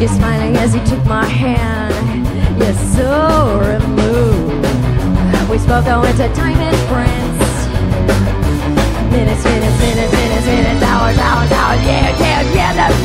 You're smiling as you took my hand. You're so removed. We spoke our winter time as prints. Minutes, minutes, minutes, minutes, minutes, hours, hours, hours, yeah, yeah, yeah.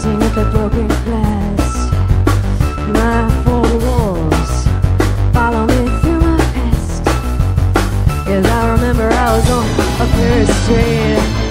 sitting at a broken glass. My four walls follow me through my past. Cause I remember I was on a first train.